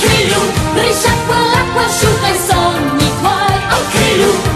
Ok, lui, risciacqua l'acqua, asciuga i sogni tuoi. Anche lui.